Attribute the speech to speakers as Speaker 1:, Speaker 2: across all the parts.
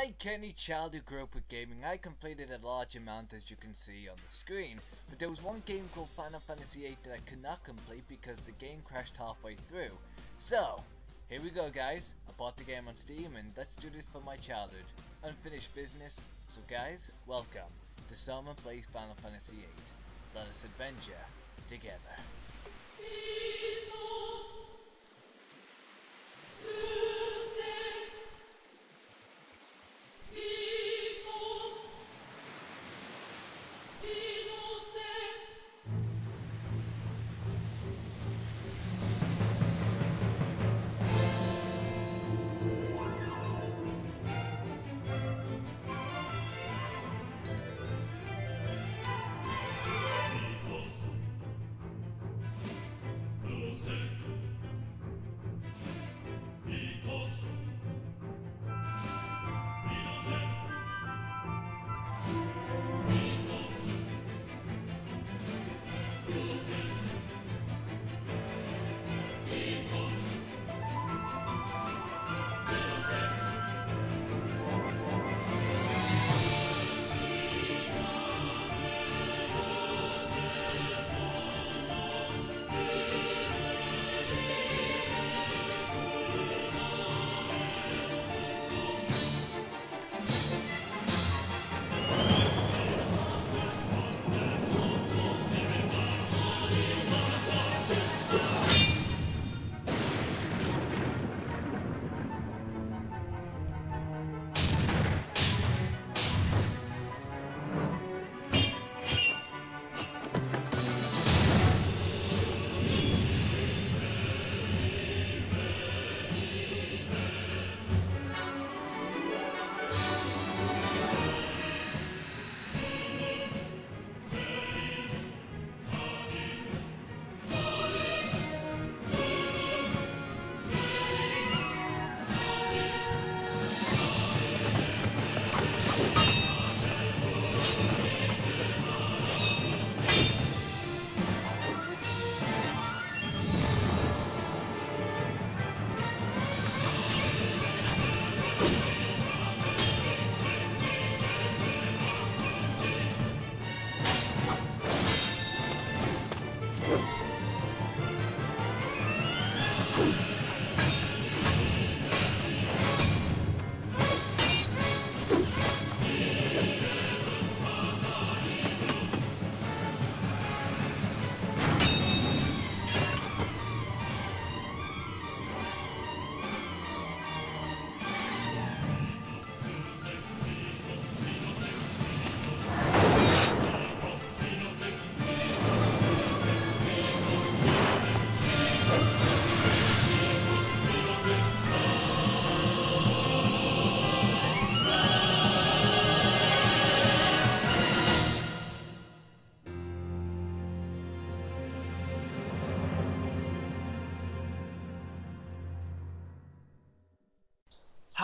Speaker 1: Like any child who grew up with gaming, I completed a large amount as you can see on the screen, but there was one game called Final Fantasy VIII that I could not complete because the game crashed halfway through. So, here we go guys, I bought the game on Steam and let's do this for my childhood. Unfinished business, so guys, welcome to Soarman Plays Final Fantasy VIII. Let us adventure together.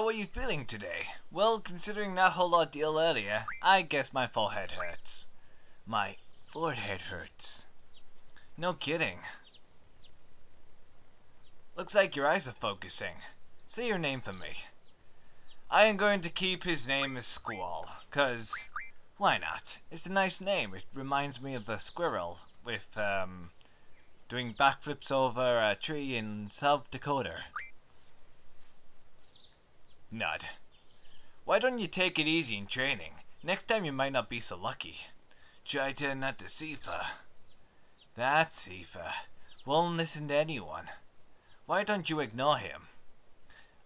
Speaker 1: How are you feeling today? Well, considering that whole ordeal earlier, I guess my forehead hurts. My forehead hurts. No kidding. Looks like your eyes are focusing. Say your name for me. I am going to keep his name as Squall, cause why not? It's a nice name. It reminds me of the squirrel with um doing backflips over a tree in South Dakota. Nut. Why don't you take it easy in training? Next time you might not be so lucky. Try to not to Seifer. That's Seifer. Won't listen to anyone. Why don't you ignore him?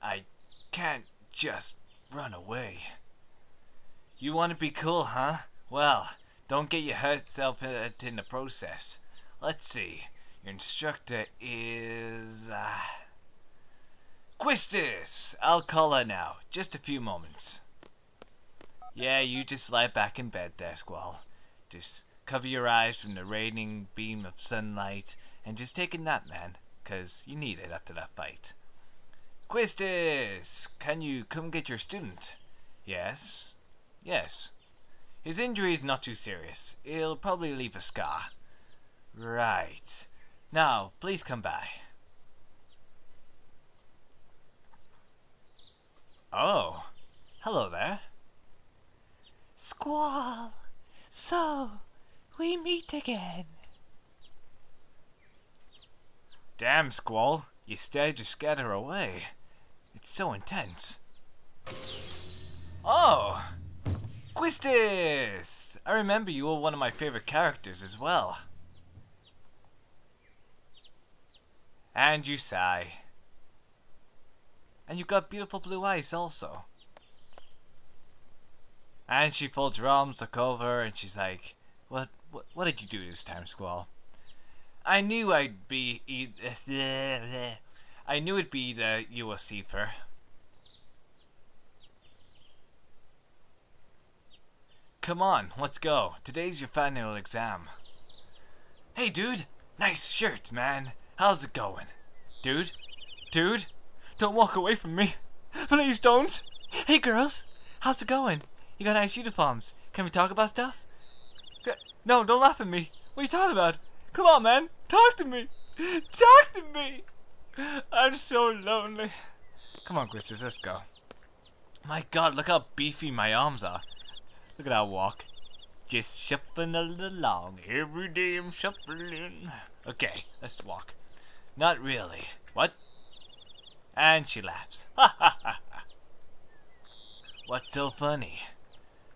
Speaker 1: I can't just run away. You want to be cool, huh? Well, don't get your hurt self in the process. Let's see. Your instructor is... Uh, Quistis! I'll call her now. Just a few moments. Yeah, you just lie back in bed there, Squall. Just cover your eyes from the raining beam of sunlight and just take a nap, man, 'cause you need it after that fight. Quistis! Can you come get your student? Yes? Yes. His injury is not too serious. He'll probably leave a scar. Right. Now, please come by. Oh, Hello there.
Speaker 2: Squall. So, we meet again.
Speaker 1: Damn, Squall. You stared to scatter away. It's so intense. Oh! Quistis! I remember you were one of my favorite characters as well. And you sigh. And you've got beautiful blue eyes also. And she folds her arms, look over, and she's like, what, what, what did you do this time, Squall? I knew I'd be either, I knew it'd be either you or Seifer. Come on, let's go. Today's your final exam. Hey, dude. Nice shirt, man. How's it going? Dude? Dude? Don't walk away from me. Please don't.
Speaker 2: Hey, girls. How's it going? You got nice uniforms. Can we talk about stuff?
Speaker 1: No, don't laugh at me. What are you talking about? Come on, man. Talk to me. Talk to me. I'm so lonely. Come on, Quistis, let's go. My god, look how beefy my arms are. Look at that walk. Just shuffling along. Every day I'm shuffling. Okay, let's walk. Not really. What? And she laughs. Ha ha ha ha. What's so funny?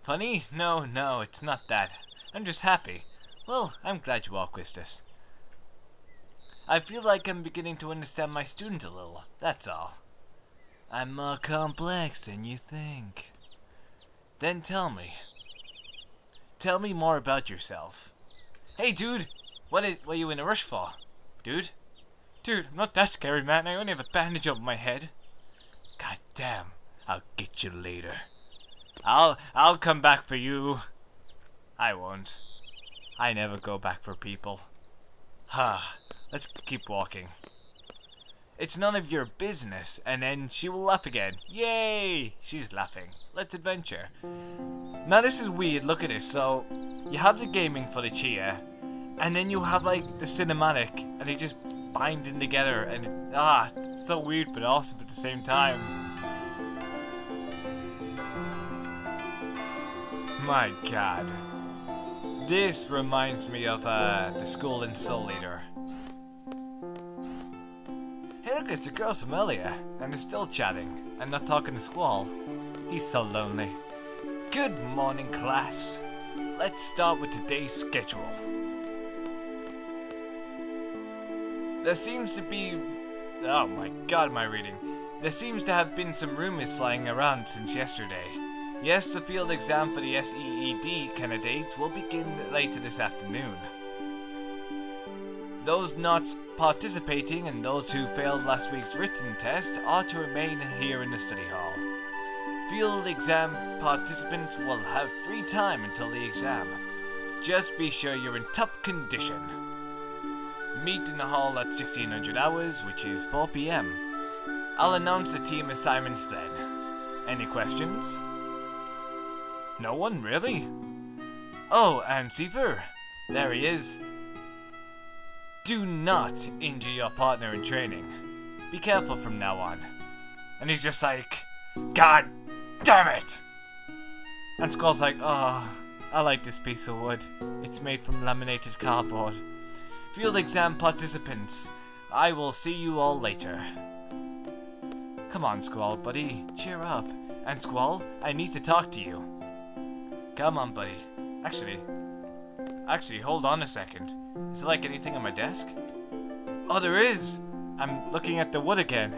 Speaker 1: Funny? No, no, it's not that. I'm just happy. Well, I'm glad you all Quistis. I feel like I'm beginning to understand my student a little, that's all. I'm more complex than you think. Then tell me. Tell me more about yourself. Hey, dude! What, what are you in a rush for? Dude? Dude, I'm not that scary, man. I only have a bandage over my head. God damn. I'll get you later. I'll, I'll come back for you. I won't. I never go back for people. Ha. Let's keep walking. It's none of your business. And then she will laugh again. Yay! She's laughing. Let's adventure. Now this is weird. Look at this. So, you have the gaming footage here. And then you have like the cinematic. And it just bind in together. And ah, it's so weird but awesome at the same time. My god. This reminds me of uh, the school in Soul Eater. Hey look, it's the girls from earlier, and they're still chatting, and not talking to Squall. He's so lonely. Good morning, class. Let's start with today's schedule. There seems to be... Oh my god, my reading. There seems to have been some rumors flying around since yesterday. Yes, the field exam for the SEED candidates will begin later this afternoon. Those not participating and those who failed last week's written test are to remain here in the study hall. Field exam participants will have free time until the exam. Just be sure you're in top condition. Meet in the hall at 1600 hours, which is 4 p.m. I'll announce the team assignments then. Any questions? No one, really? Oh, and Seifer. There he is. Do not injure your partner in training. Be careful from now on. And he's just like, God damn it! And Squall's like, oh, I like this piece of wood. It's made from laminated cardboard. Field exam participants, I will see you all later. Come on, Squall, buddy, cheer up. And Squall, I need to talk to you. Come on, buddy. Actually, actually, hold on a second. Is there like anything on my desk? Oh, there is! I'm looking at the wood again.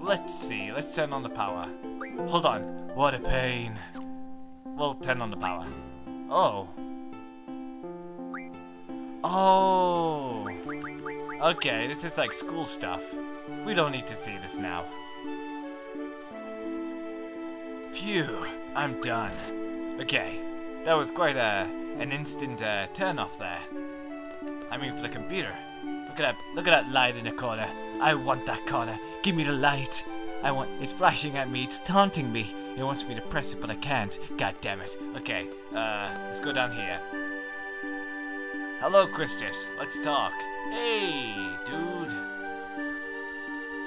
Speaker 1: Let's see, let's turn on the power. Hold on, what a pain. We'll turn on the power. Oh. Oh. Okay, this is like school stuff. We don't need to see this now. Phew, I'm done. Okay, that was quite a an instant uh, turn off there. I mean, for the computer. Look at that! Look at that light in the corner. I want that corner. Give me the light. I want. It's flashing at me. It's taunting me. It wants me to press it, but I can't. God damn it. Okay. Uh, let's go down here. Hello, Quistis. Let's talk. Hey, dude.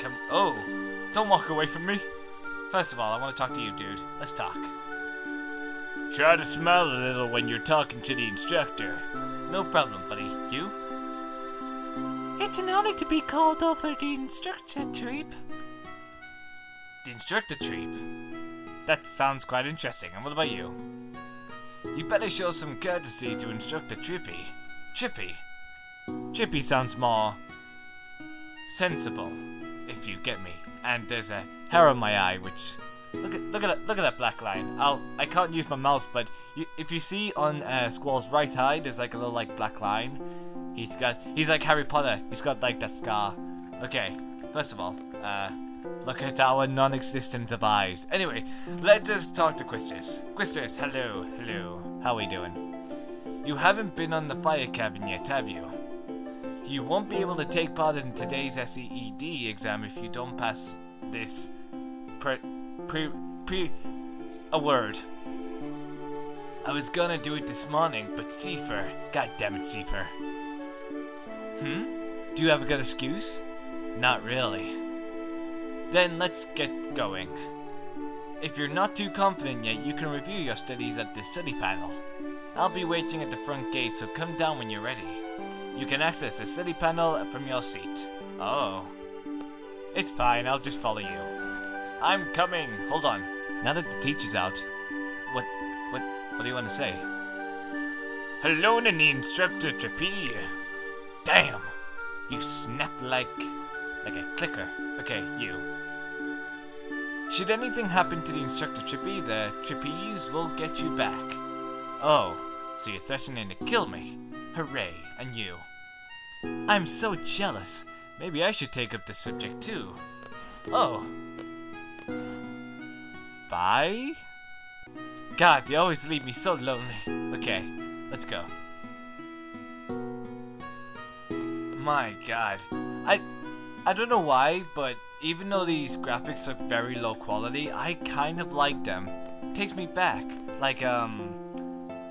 Speaker 1: Come. Oh, don't walk away from me. First of all, I want to talk to you, dude. Let's talk. Try to smile a little when you're talking to the instructor. No problem, buddy. You?
Speaker 2: It's an honor to be called over the instructor trip.
Speaker 1: The instructor trip. That sounds quite interesting. And what about you? You better show some courtesy to instructor Trippy. Trippy. Chippy sounds more sensible, if you get me. And there's a hair on my eye, which look at look at that, look at that black line. I'll I can't use my mouse, but you, if you see on uh, Squall's right eye, there's like a little like black line. He's got he's like Harry Potter. He's got like that scar. Okay, first of all, uh, look at our non-existent eyes. Anyway, let us talk to Quistis. Quistis, hello, hello. How are we doing? You haven't been on the fire cavern yet, have you? You won't be able to take part in today's SEED exam if you don't pass this pre pre pre a word. I was gonna do it this morning, but Seifer, god damn it, Seifer. Hmm? Do you have a good excuse? Not really. Then let's get going. If you're not too confident yet, you can review your studies at the study panel. I'll be waiting at the front gate, so come down when you're ready. You can access the study panel from your seat. Oh. It's fine, I'll just follow you. I'm coming. Hold on. Now that the teacher's out, what, what, what do you want to say? Hello, Nani Instructor Trippy. Damn! You snap like, like a clicker. Okay, you. Should anything happen to the Instructor Trippy, the Trippies will get you back. Oh, so you're threatening to kill me. Hooray, and you. I'm so jealous. Maybe I should take up the subject too. Oh. Bye? God, they always leave me so lonely. Okay, let's go. My god. I I don't know why, but even though these graphics look very low quality, I kind of like them. takes me back. Like, um,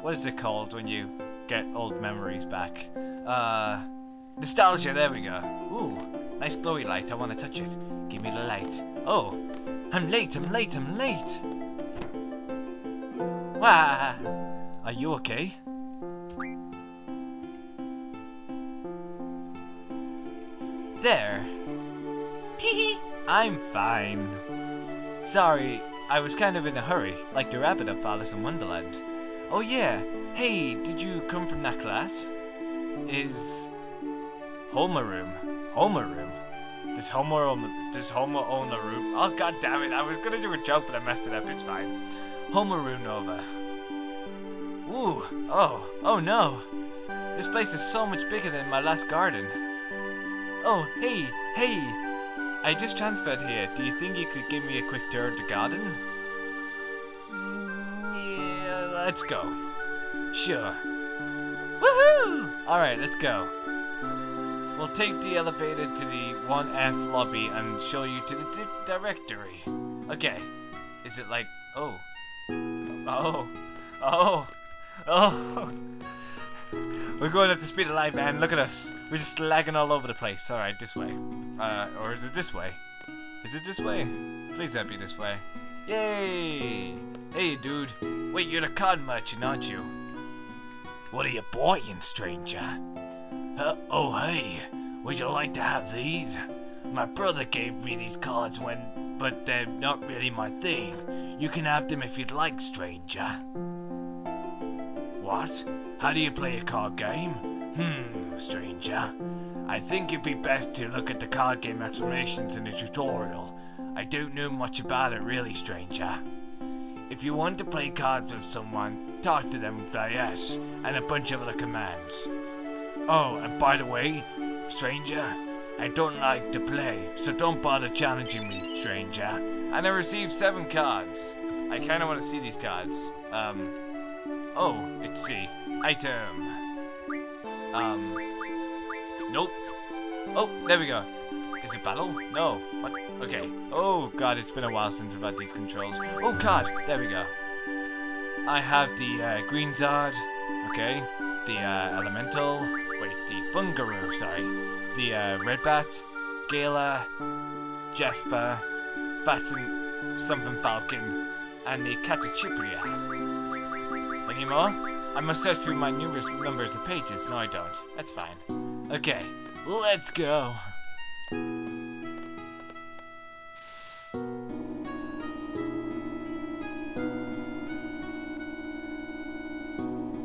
Speaker 1: what is it called when you get old memories back? Uh, nostalgia, there we go. Ooh, nice glowy light, I want to touch it. Give me the light. Oh, I'm late, I'm late, I'm late. Wah! Are you okay? There. Teehee. I'm fine. Sorry, I was kind of in a hurry, like the rabbit of Alice in Wonderland. Oh yeah, hey, did you come from that class? Is homeroom? Homeroom? Does Homer own, does Homer own a room? Oh god damn it! I was gonna do a joke, but I messed it up. It's fine. Homeroom Nova. Ooh, oh, oh no! This place is so much bigger than my last garden. Oh, hey, hey! I just transferred here. Do you think you could give me a quick tour of the garden? Let's go. Sure. Woohoo! Alright, let's go. We'll take the elevator to the 1F lobby and show you to the di- directory. Okay. Is it like. Oh. Oh. Oh. Oh. We're going at the speed of light, man. Look at us. We're just lagging all over the place. Alright, this way. Uh, or is it this way? Is it this way? Please let be this way. Yay! Hey, dude. Wait, you're the card merchant, aren't you? What are you buying, stranger? Uh, oh, hey. Would you like to have these? My brother gave me these cards when, but they're not really my thing. You can have them if you'd like, stranger. What? How do you play a card game? Hmm, stranger. I think it'd be best to look at the card game explanations in the tutorial. I don't know much about it really, stranger. If you want to play cards with someone, talk to them via IS and a bunch of other commands. Oh, and by the way, stranger, I don't like to play, so don't bother challenging me, stranger. And I received seven cards. I kind of want to see these cards. Um, oh, let's see. Item. Um, nope. Oh, there we go. Is it battle? No. What? Okay. Oh god, it's been a while since I've had these controls. Oh god, there we go. I have the uh, Geezard. Okay. The uh, Elemental. Wait, the Fungaroo, sorry. The uh, Red Bat. Gayla. Gesper. Fascin something falcon and the Caterchipillar. Any more? I must search through my numerous numbers of pages. No, I don't. That's fine. Okay, let's go.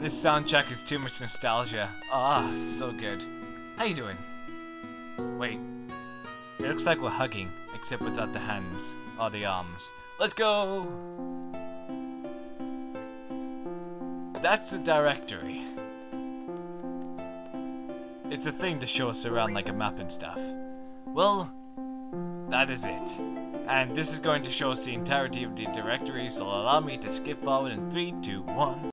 Speaker 1: This soundtrack is too much nostalgia. Ah, so good. How you doing? Wait. It looks like we're hugging, except without the hands or the arms. Let's go! That's the directory. It's a thing to show us around like a map and stuff. Well, that is it. And this is going to show us the entirety of the directory, so allow me to skip forward in 3, 2, 1.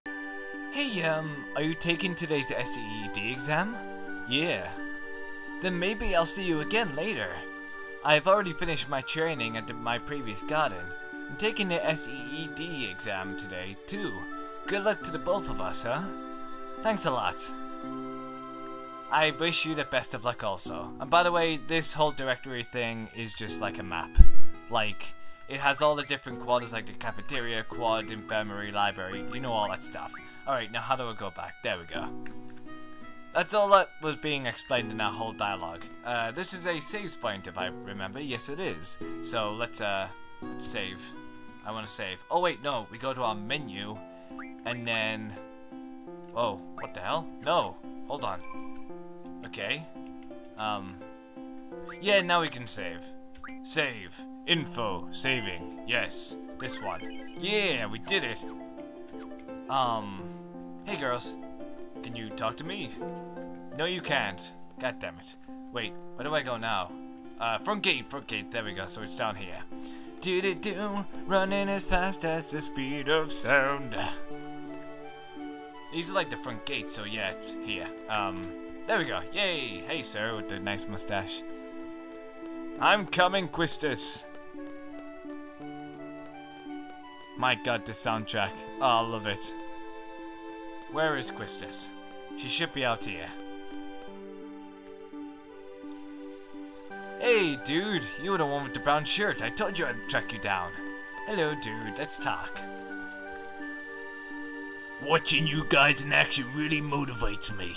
Speaker 1: Hey, um, are you taking today's SEED exam? Yeah. Then maybe I'll see you again later. I've already finished my training at my previous garden. I'm taking the SEED exam today, too. Good luck to the both of us, huh? Thanks a lot. I wish you the best of luck also. And by the way, this whole directory thing is just like a map. Like, it has all the different quarters like the cafeteria, quad, infirmary, library, you know all that stuff. Alright, now how do I go back? There we go. That's all that was being explained in that whole dialogue. Uh, this is a save point if I remember. Yes, it is. So let's, uh, let's save. I want to save. Oh wait, no. We go to our menu, and then... Oh, what the hell? No. Hold on. Okay. Um... Yeah, now we can save. Save. Info. Saving. Yes. This one. Yeah, we did it. Um... Hey, girls. Can you talk to me? No, you can't. God damn it. Wait, where do I go now? Uh, front gate, front gate. There we go. So it's down here. Do do do, running as fast as the speed of sound. These are like the front gate, so yeah, it's here. Um, there we go. Yay! Hey, sir, with the nice mustache. I'm coming, Quistis. My god, the soundtrack. Oh, I love it. Where is Quistis? She should be out here. Hey, dude, you were the one with the brown shirt. I told you I'd track you down. Hello, dude, let's talk. Watching you guys in action really motivates me.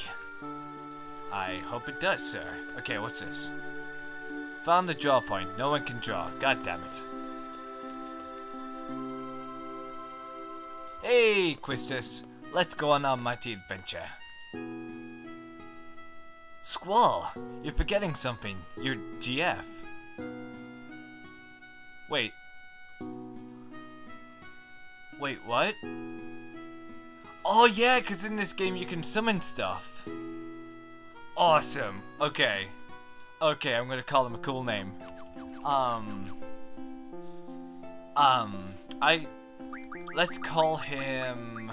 Speaker 1: I hope it does, sir. Okay, what's this? Found the draw point. No one can draw. God damn it. Hey, Quistis. Let's go on our mighty adventure. Squall, you're forgetting something. You're GF. Wait. Wait, what? Oh yeah, because in this game you can summon stuff. Awesome. Okay. Okay, I'm gonna call him a cool name. Um. Um. I. Let's call him.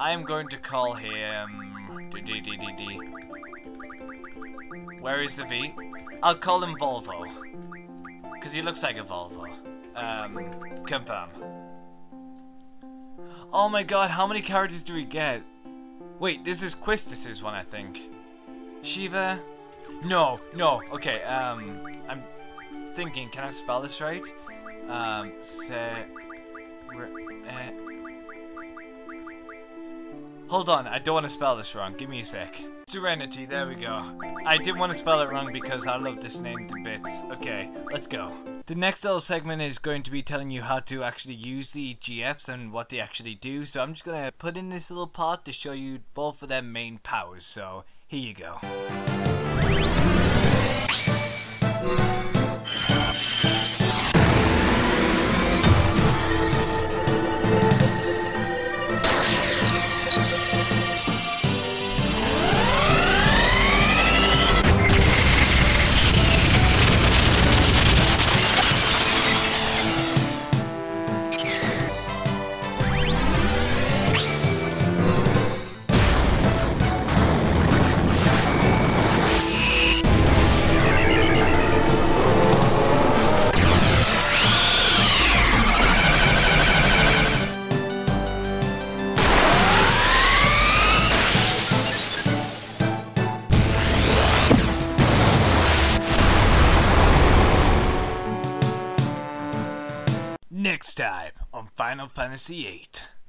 Speaker 1: I am going to call him. D -d -d -d. Where is the V? I'll call him Volvo. Because he looks like a Volvo. Um, confirm. Oh my god, how many characters do we get? Wait, this is Quistis's one, I think. Shiva? No, no, okay, um, I'm thinking, can I spell this right? Um, se... Eh. Hold on, I don't want to spell this wrong, give me a sec. Serenity, there we go. I didn't want to spell it wrong because I love this name to bits. Okay, let's go. The next little segment is going to be telling you how to actually use the GFs and what they actually do. So I'm just going to put in this little part to show you both of their main powers. So here you go. Time on Final Fantasy VIII.